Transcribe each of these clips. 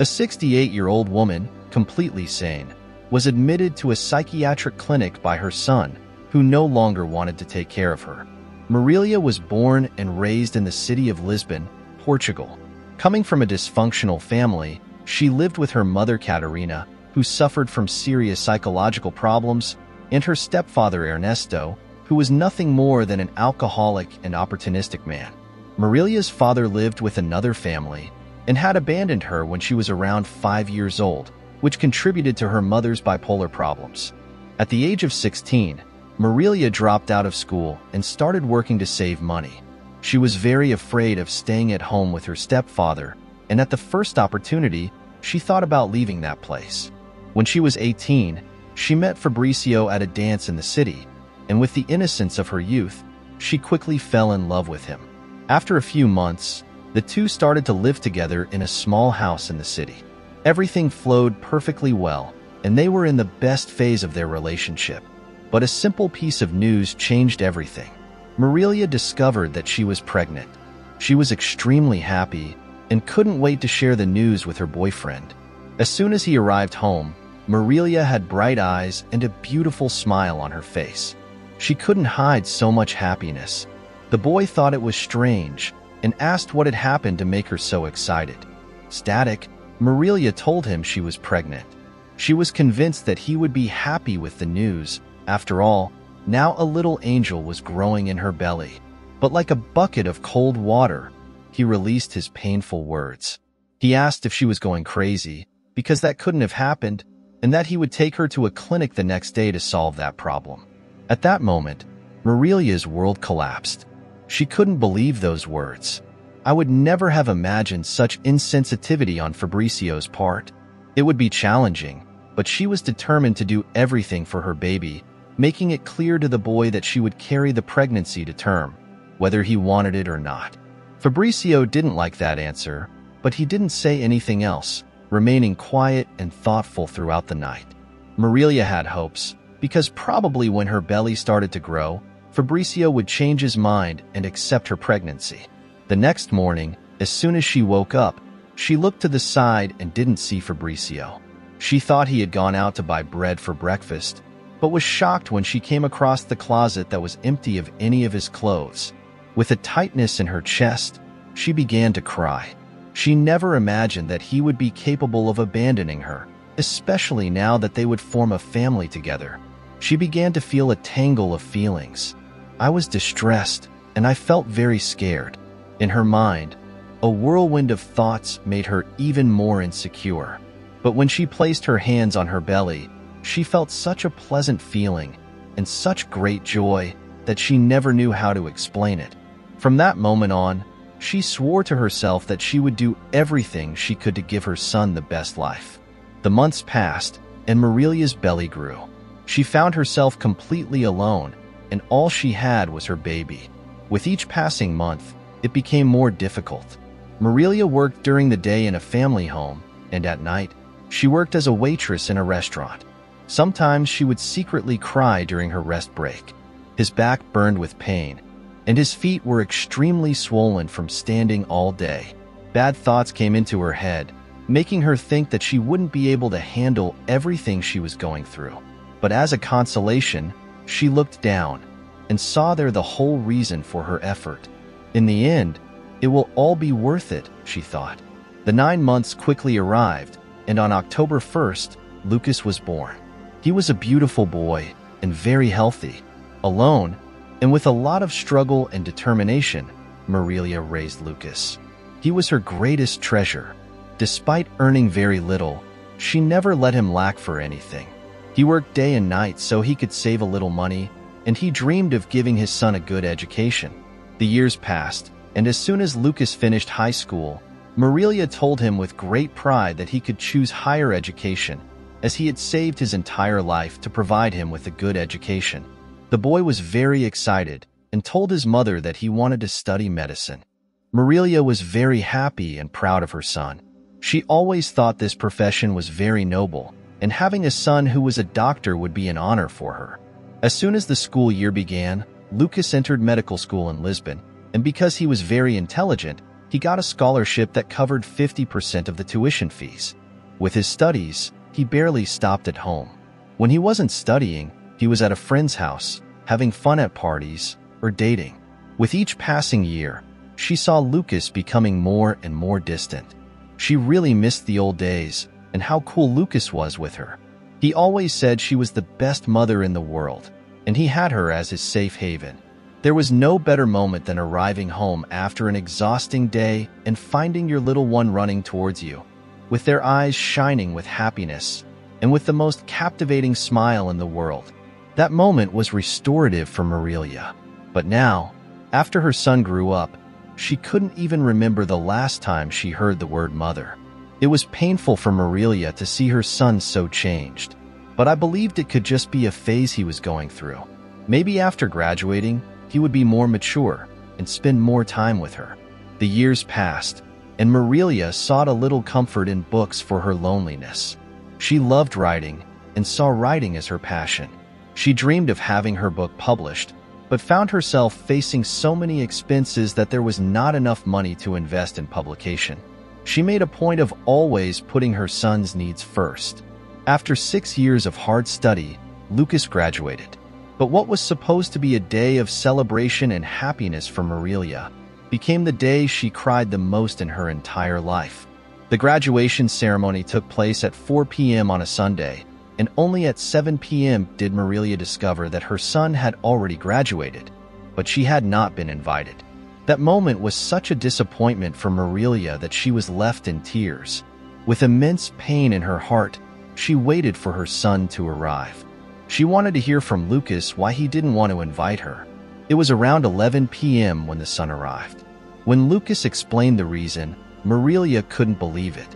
A 68-year-old woman, completely sane, was admitted to a psychiatric clinic by her son, who no longer wanted to take care of her. Marilia was born and raised in the city of Lisbon, Portugal. Coming from a dysfunctional family, she lived with her mother Catarina, who suffered from serious psychological problems, and her stepfather Ernesto, who was nothing more than an alcoholic and opportunistic man. Marilia's father lived with another family and had abandoned her when she was around five years old, which contributed to her mother's bipolar problems. At the age of 16, Marilia dropped out of school and started working to save money. She was very afraid of staying at home with her stepfather, and at the first opportunity, she thought about leaving that place. When she was 18, she met Fabricio at a dance in the city, and with the innocence of her youth, she quickly fell in love with him. After a few months, the two started to live together in a small house in the city. Everything flowed perfectly well, and they were in the best phase of their relationship. But a simple piece of news changed everything. Marilia discovered that she was pregnant. She was extremely happy and couldn't wait to share the news with her boyfriend. As soon as he arrived home, Marilia had bright eyes and a beautiful smile on her face. She couldn't hide so much happiness. The boy thought it was strange and asked what had happened to make her so excited. Static, Marilia told him she was pregnant. She was convinced that he would be happy with the news. After all, now a little angel was growing in her belly. But like a bucket of cold water, he released his painful words. He asked if she was going crazy, because that couldn't have happened, and that he would take her to a clinic the next day to solve that problem. At that moment, Marilia's world collapsed. She couldn't believe those words. I would never have imagined such insensitivity on Fabricio's part. It would be challenging, but she was determined to do everything for her baby, making it clear to the boy that she would carry the pregnancy to term, whether he wanted it or not. Fabricio didn't like that answer, but he didn't say anything else, remaining quiet and thoughtful throughout the night. Marilia had hopes, because probably when her belly started to grow, Fabricio would change his mind and accept her pregnancy. The next morning, as soon as she woke up, she looked to the side and didn't see Fabricio. She thought he had gone out to buy bread for breakfast, but was shocked when she came across the closet that was empty of any of his clothes. With a tightness in her chest, she began to cry. She never imagined that he would be capable of abandoning her, especially now that they would form a family together. She began to feel a tangle of feelings. I was distressed, and I felt very scared. In her mind, a whirlwind of thoughts made her even more insecure. But when she placed her hands on her belly, she felt such a pleasant feeling and such great joy that she never knew how to explain it. From that moment on, she swore to herself that she would do everything she could to give her son the best life. The months passed, and Marilia's belly grew. She found herself completely alone, and all she had was her baby. With each passing month, it became more difficult. Marilia worked during the day in a family home, and at night, she worked as a waitress in a restaurant. Sometimes she would secretly cry during her rest break. His back burned with pain, and his feet were extremely swollen from standing all day. Bad thoughts came into her head, making her think that she wouldn't be able to handle everything she was going through. But as a consolation, she looked down and saw there the whole reason for her effort. In the end, it will all be worth it, she thought. The nine months quickly arrived, and on October 1st, Lucas was born. He was a beautiful boy and very healthy. Alone, and with a lot of struggle and determination, Marilia raised Lucas. He was her greatest treasure. Despite earning very little, she never let him lack for anything. He worked day and night so he could save a little money, and he dreamed of giving his son a good education. The years passed, and as soon as Lucas finished high school, Marilia told him with great pride that he could choose higher education, as he had saved his entire life to provide him with a good education. The boy was very excited and told his mother that he wanted to study medicine. Marilia was very happy and proud of her son. She always thought this profession was very noble, and having a son who was a doctor would be an honor for her. As soon as the school year began, Lucas entered medical school in Lisbon, and because he was very intelligent, he got a scholarship that covered 50% of the tuition fees. With his studies, he barely stopped at home. When he wasn't studying, he was at a friend's house, having fun at parties, or dating. With each passing year, she saw Lucas becoming more and more distant. She really missed the old days and how cool Lucas was with her. He always said she was the best mother in the world, and he had her as his safe haven. There was no better moment than arriving home after an exhausting day and finding your little one running towards you, with their eyes shining with happiness and with the most captivating smile in the world. That moment was restorative for Marilia. But now, after her son grew up, she couldn't even remember the last time she heard the word mother. It was painful for Marilia to see her son so changed, but I believed it could just be a phase he was going through. Maybe after graduating, he would be more mature and spend more time with her. The years passed, and Marilia sought a little comfort in books for her loneliness. She loved writing and saw writing as her passion. She dreamed of having her book published, but found herself facing so many expenses that there was not enough money to invest in publication. She made a point of always putting her son's needs first. After six years of hard study, Lucas graduated. But what was supposed to be a day of celebration and happiness for Marilia became the day she cried the most in her entire life. The graduation ceremony took place at 4 p.m. on a Sunday, and only at 7 p.m. did Marilia discover that her son had already graduated, but she had not been invited. That moment was such a disappointment for Marilia that she was left in tears. With immense pain in her heart, she waited for her son to arrive. She wanted to hear from Lucas why he didn't want to invite her. It was around 11 p.m. when the son arrived. When Lucas explained the reason, Marilia couldn't believe it.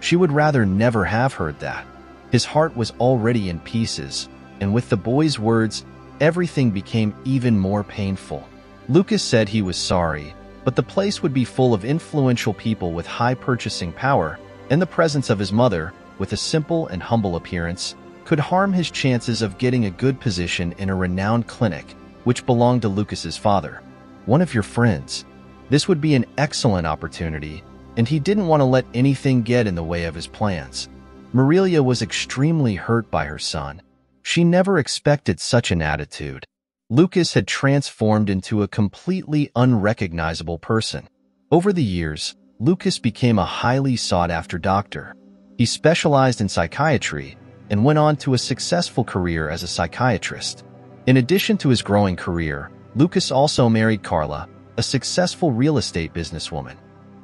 She would rather never have heard that. His heart was already in pieces, and with the boy's words, everything became even more painful. Lucas said he was sorry, but the place would be full of influential people with high purchasing power, and the presence of his mother, with a simple and humble appearance, could harm his chances of getting a good position in a renowned clinic, which belonged to Lucas's father. One of your friends. This would be an excellent opportunity, and he didn't want to let anything get in the way of his plans. Marilia was extremely hurt by her son. She never expected such an attitude. Lucas had transformed into a completely unrecognizable person. Over the years, Lucas became a highly sought-after doctor. He specialized in psychiatry and went on to a successful career as a psychiatrist. In addition to his growing career, Lucas also married Carla, a successful real estate businesswoman.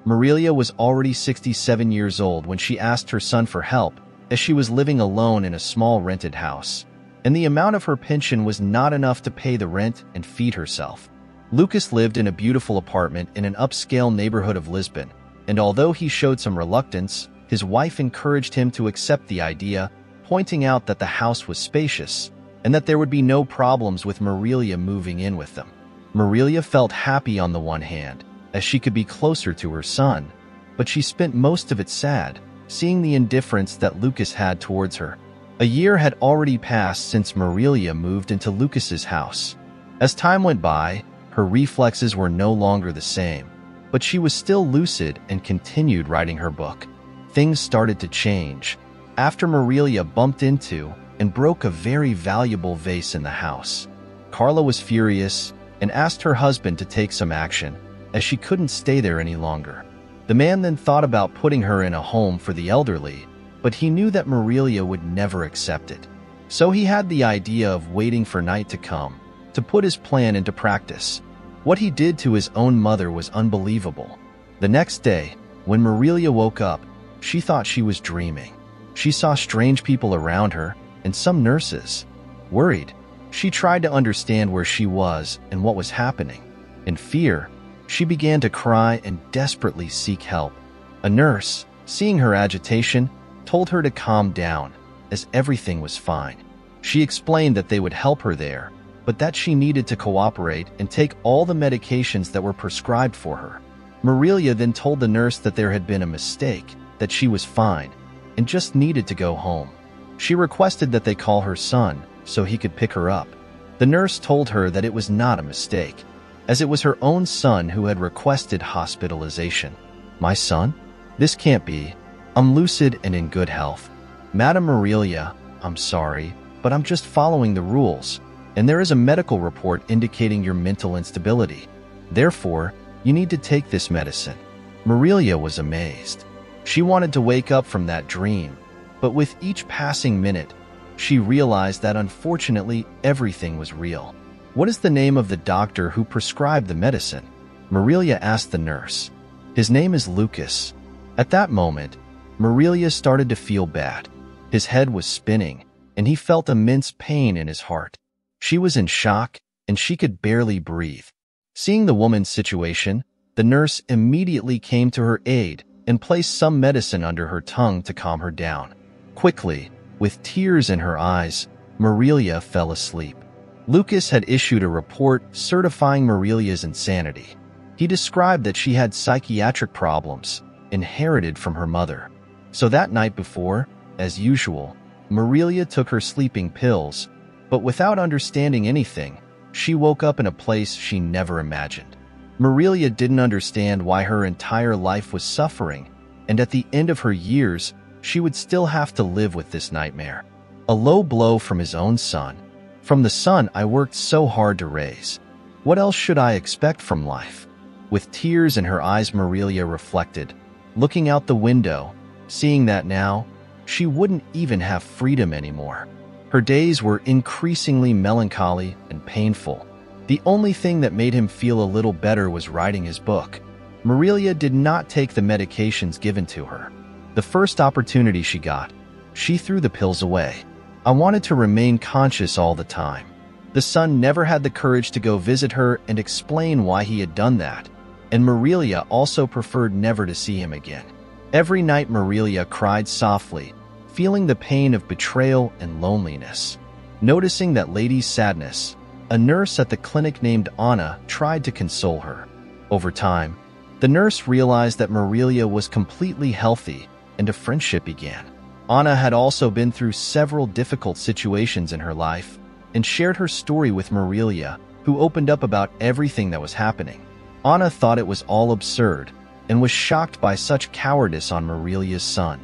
Marilia was already 67 years old when she asked her son for help, as she was living alone in a small rented house, and the amount of her pension was not enough to pay the rent and feed herself. Lucas lived in a beautiful apartment in an upscale neighborhood of Lisbon, and although he showed some reluctance, his wife encouraged him to accept the idea, pointing out that the house was spacious and that there would be no problems with Marilia moving in with them. Marilia felt happy on the one hand, as she could be closer to her son, but she spent most of it sad, seeing the indifference that Lucas had towards her. A year had already passed since Marilia moved into Lucas's house. As time went by, her reflexes were no longer the same, but she was still lucid and continued writing her book. Things started to change after Marilia bumped into and broke a very valuable vase in the house. Carla was furious and asked her husband to take some action, as she couldn't stay there any longer. The man then thought about putting her in a home for the elderly, but he knew that Marilia would never accept it. So he had the idea of waiting for night to come to put his plan into practice. What he did to his own mother was unbelievable. The next day, when Marilia woke up, she thought she was dreaming. She saw strange people around her and some nurses. Worried, she tried to understand where she was and what was happening. In fear, she began to cry and desperately seek help. A nurse, seeing her agitation, told her to calm down, as everything was fine. She explained that they would help her there, but that she needed to cooperate and take all the medications that were prescribed for her. Marilia then told the nurse that there had been a mistake, that she was fine, and just needed to go home. She requested that they call her son so he could pick her up. The nurse told her that it was not a mistake, as it was her own son who had requested hospitalization. My son? This can't be. I'm lucid and in good health. Madam Marilia, I'm sorry, but I'm just following the rules, and there is a medical report indicating your mental instability. Therefore, you need to take this medicine. Marilia was amazed. She wanted to wake up from that dream, but with each passing minute, she realized that unfortunately everything was real. What is the name of the doctor who prescribed the medicine? Marilia asked the nurse. His name is Lucas. At that moment, Marilia started to feel bad. His head was spinning, and he felt immense pain in his heart. She was in shock, and she could barely breathe. Seeing the woman's situation, the nurse immediately came to her aid and placed some medicine under her tongue to calm her down. Quickly, with tears in her eyes, Marilia fell asleep. Lucas had issued a report certifying Marilia's insanity. He described that she had psychiatric problems inherited from her mother. So that night before, as usual, Marilia took her sleeping pills, but without understanding anything, she woke up in a place she never imagined. Marilia didn't understand why her entire life was suffering, and at the end of her years, she would still have to live with this nightmare. A low blow from his own son, from the son I worked so hard to raise. What else should I expect from life? With tears in her eyes, Marilia reflected, looking out the window, seeing that now, she wouldn't even have freedom anymore. Her days were increasingly melancholy and painful. The only thing that made him feel a little better was writing his book. Marilia did not take the medications given to her. The first opportunity she got, she threw the pills away. I wanted to remain conscious all the time. The son never had the courage to go visit her and explain why he had done that, and Marilia also preferred never to see him again. Every night Marilia cried softly, feeling the pain of betrayal and loneliness. Noticing that lady's sadness, a nurse at the clinic named Anna tried to console her. Over time, the nurse realized that Marilia was completely healthy and a friendship began. Anna had also been through several difficult situations in her life and shared her story with Marilia, who opened up about everything that was happening. Anna thought it was all absurd and was shocked by such cowardice on Marilia's son.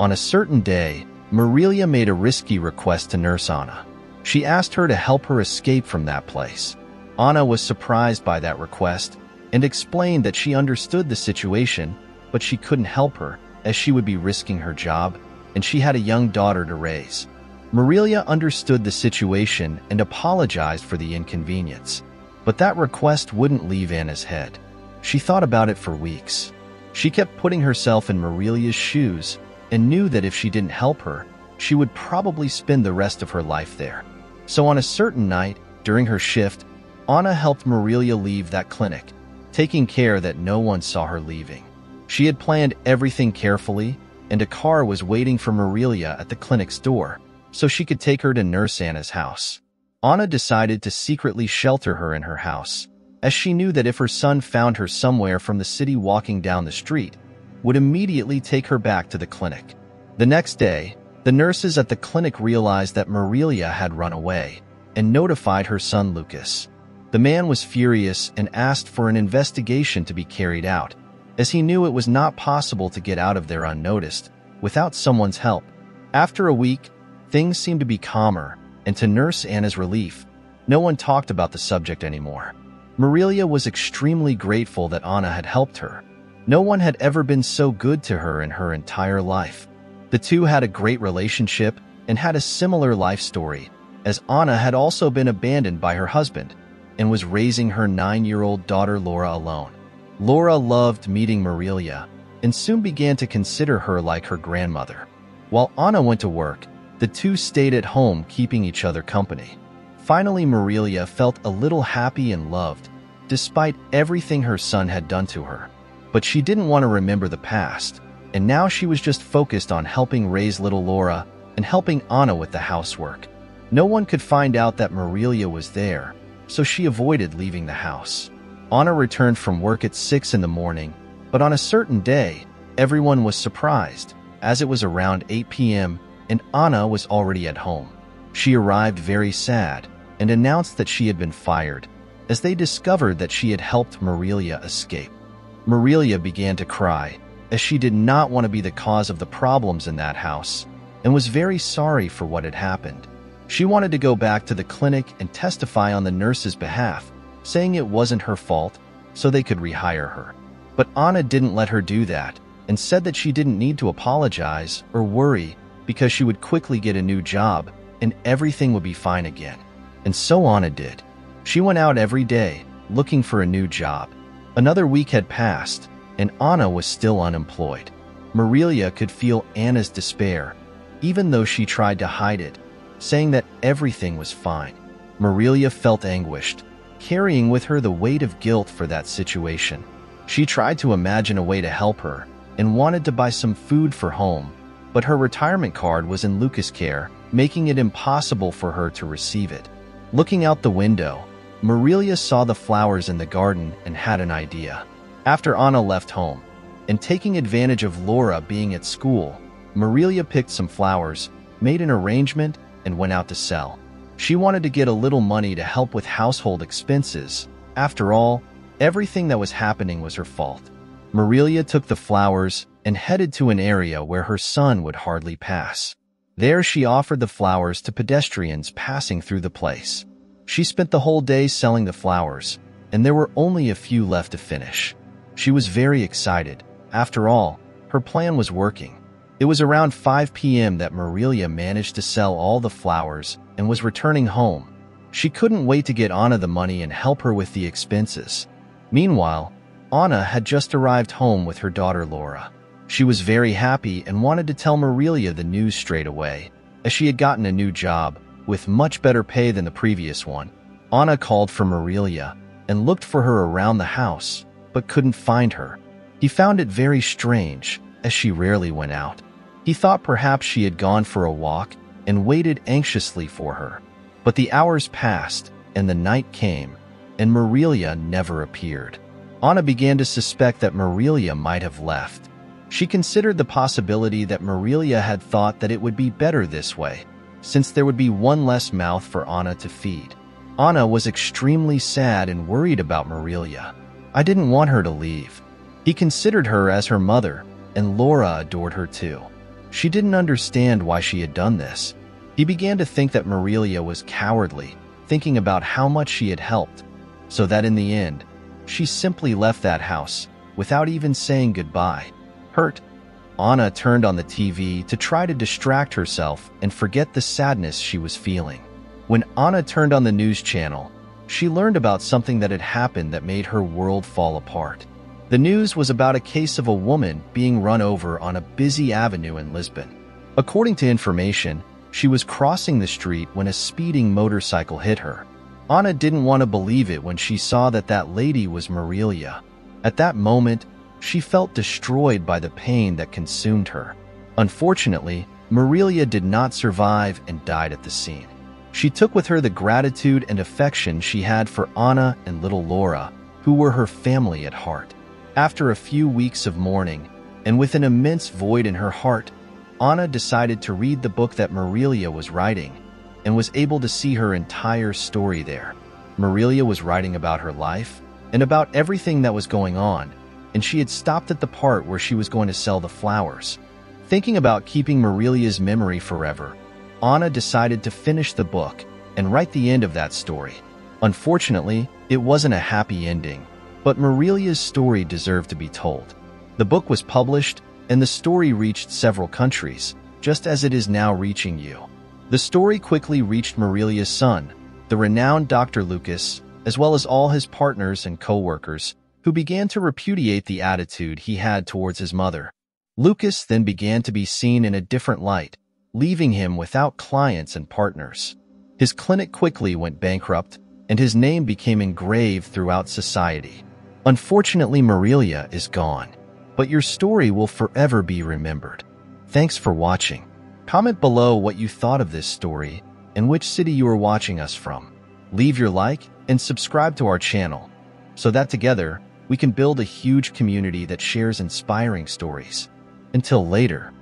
On a certain day, Marilia made a risky request to Nurse Anna. She asked her to help her escape from that place. Anna was surprised by that request and explained that she understood the situation, but she couldn't help her as she would be risking her job and she had a young daughter to raise. Marilia understood the situation and apologized for the inconvenience. But that request wouldn't leave Anna's head. She thought about it for weeks. She kept putting herself in Marilia's shoes and knew that if she didn't help her, she would probably spend the rest of her life there. So on a certain night, during her shift, Anna helped Marilia leave that clinic, taking care that no one saw her leaving. She had planned everything carefully, and a car was waiting for Marilia at the clinic's door, so she could take her to Nurse Anna's house. Anna decided to secretly shelter her in her house, as she knew that if her son found her somewhere from the city walking down the street, would immediately take her back to the clinic. The next day, the nurses at the clinic realized that Marilia had run away and notified her son Lucas. The man was furious and asked for an investigation to be carried out, as he knew it was not possible to get out of there unnoticed without someone's help. After a week, things seemed to be calmer, and to Nurse Anna's relief, no one talked about the subject anymore. Marilia was extremely grateful that Anna had helped her, no one had ever been so good to her in her entire life. The two had a great relationship and had a similar life story, as Anna had also been abandoned by her husband and was raising her nine-year-old daughter Laura alone. Laura loved meeting Marilia and soon began to consider her like her grandmother. While Anna went to work, the two stayed at home keeping each other company. Finally, Marilia felt a little happy and loved, despite everything her son had done to her. But she didn't want to remember the past, and now she was just focused on helping raise little Laura and helping Anna with the housework. No one could find out that Marilia was there, so she avoided leaving the house. Anna returned from work at 6 in the morning, but on a certain day, everyone was surprised, as it was around 8 p.m. and Anna was already at home. She arrived very sad and announced that she had been fired. as they discovered that she had helped Marilia escape. Marilia began to cry, as she did not want to be the cause of the problems in that house, and was very sorry for what had happened. She wanted to go back to the clinic and testify on the nurse's behalf, saying it wasn't her fault, so they could rehire her. But Anna didn't let her do that, and said that she didn't need to apologize or worry because she would quickly get a new job and everything would be fine again. And so Anna did. She went out every day, looking for a new job. Another week had passed, and Anna was still unemployed. Marilia could feel Anna's despair, even though she tried to hide it, saying that everything was fine. Marilia felt anguished, carrying with her the weight of guilt for that situation. She tried to imagine a way to help her and wanted to buy some food for home, but her retirement card was in Lucas' care, making it impossible for her to receive it. Looking out the window, Marilia saw the flowers in the garden and had an idea. After Anna left home, and taking advantage of Laura being at school, Marilia picked some flowers, made an arrangement, and went out to sell. She wanted to get a little money to help with household expenses. After all, everything that was happening was her fault. Marilia took the flowers and headed to an area where her son would hardly pass. There she offered the flowers to pedestrians passing through the place. She spent the whole day selling the flowers, and there were only a few left to finish. She was very excited. After all, her plan was working. It was around 5 p.m. that Marilia managed to sell all the flowers and was returning home. She couldn't wait to get Anna the money and help her with the expenses. Meanwhile, Anna had just arrived home with her daughter Laura. She was very happy and wanted to tell Marilia the news straight away, as she had gotten a new job with much better pay than the previous one. Anna called for Marilia and looked for her around the house, but couldn't find her. He found it very strange, as she rarely went out. He thought perhaps she had gone for a walk and waited anxiously for her. But the hours passed, and the night came, and Marilia never appeared. Anna began to suspect that Marilia might have left, she considered the possibility that Marilia had thought that it would be better this way, since there would be one less mouth for Anna to feed. Anna was extremely sad and worried about Marilia. I didn't want her to leave. He considered her as her mother, and Laura adored her too. She didn't understand why she had done this. He began to think that Marilia was cowardly, thinking about how much she had helped, so that in the end, she simply left that house without even saying goodbye. Hurt, Anna turned on the TV to try to distract herself and forget the sadness she was feeling. When Anna turned on the news channel, she learned about something that had happened that made her world fall apart. The news was about a case of a woman being run over on a busy avenue in Lisbon. According to information, she was crossing the street when a speeding motorcycle hit her. Anna didn't want to believe it when she saw that that lady was Marilia. At that moment, she felt destroyed by the pain that consumed her. Unfortunately, Marilia did not survive and died at the scene. She took with her the gratitude and affection she had for Anna and little Laura, who were her family at heart. After a few weeks of mourning, and with an immense void in her heart, Anna decided to read the book that Marilia was writing and was able to see her entire story there. Marilia was writing about her life and about everything that was going on, and she had stopped at the part where she was going to sell the flowers. Thinking about keeping Marilia's memory forever, Anna decided to finish the book and write the end of that story. Unfortunately, it wasn't a happy ending, but Marilia's story deserved to be told. The book was published, and the story reached several countries, just as it is now reaching you. The story quickly reached Marilia's son, the renowned Dr. Lucas, as well as all his partners and co-workers, who began to repudiate the attitude he had towards his mother. Lucas then began to be seen in a different light, leaving him without clients and partners. His clinic quickly went bankrupt, and his name became engraved throughout society. Unfortunately, Marilia is gone, but your story will forever be remembered. Thanks for watching. Comment below what you thought of this story and which city you are watching us from. Leave your like and subscribe to our channel so that together we can build a huge community that shares inspiring stories. Until later.